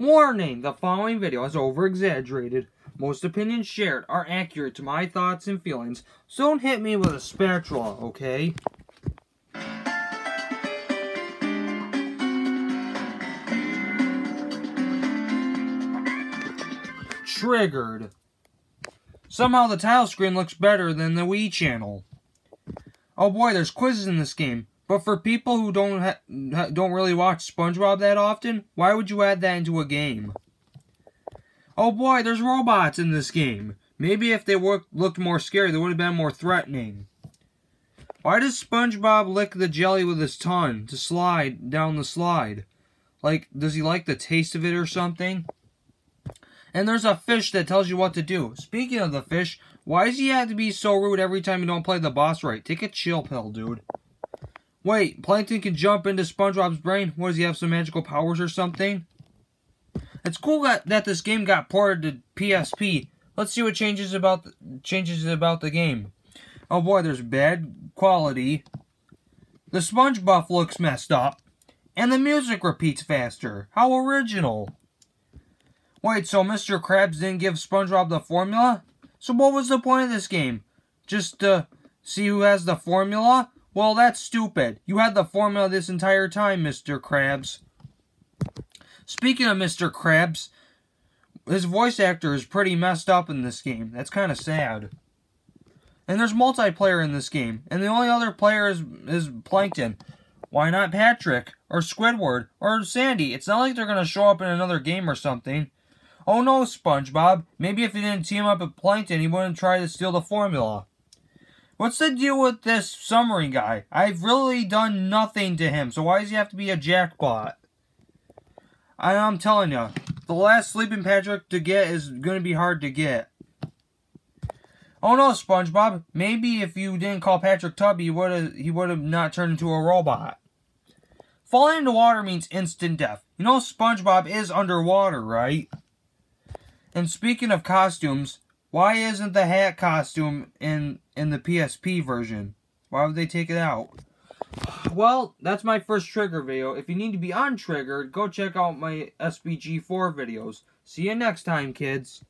Warning! The following video is over-exaggerated. Most opinions shared are accurate to my thoughts and feelings, so don't hit me with a spatula, okay? Triggered. Somehow the tile screen looks better than the Wii channel. Oh boy, there's quizzes in this game. But for people who don't don't really watch SpongeBob that often, why would you add that into a game? Oh boy, there's robots in this game. Maybe if they worked, looked more scary, they would have been more threatening. Why does SpongeBob lick the jelly with his tongue to slide down the slide? Like, does he like the taste of it or something? And there's a fish that tells you what to do. Speaking of the fish, why does he have to be so rude every time you don't play the boss right? Take a chill pill, dude. Wait, Plankton can jump into SpongeBob's brain? What, does he have some magical powers or something? It's cool that, that this game got ported to PSP. Let's see what changes about the, changes about the game. Oh boy, there's bad quality. The SpongeBob looks messed up. And the music repeats faster. How original. Wait, so Mr. Krabs didn't give SpongeBob the formula? So what was the point of this game? Just to see who has the formula? Well, that's stupid. You had the formula this entire time, Mr. Krabs. Speaking of Mr. Krabs, his voice actor is pretty messed up in this game. That's kind of sad. And there's multiplayer in this game. And the only other player is, is Plankton. Why not Patrick? Or Squidward? Or Sandy? It's not like they're going to show up in another game or something. Oh no, SpongeBob. Maybe if he didn't team up with Plankton, he wouldn't try to steal the formula. What's the deal with this summary guy? I've really done nothing to him, so why does he have to be a jackpot? I, I'm telling you, the last Sleeping Patrick to get is going to be hard to get. Oh no, SpongeBob. Maybe if you didn't call Patrick Tubby, he would have he would have not turned into a robot. Falling into water means instant death. You know SpongeBob is underwater, right? And speaking of costumes, why isn't the hat costume in in the PSP version? Why would they take it out? Well, that's my first trigger video. If you need to be untriggered, go check out my SBG4 videos. See you next time, kids.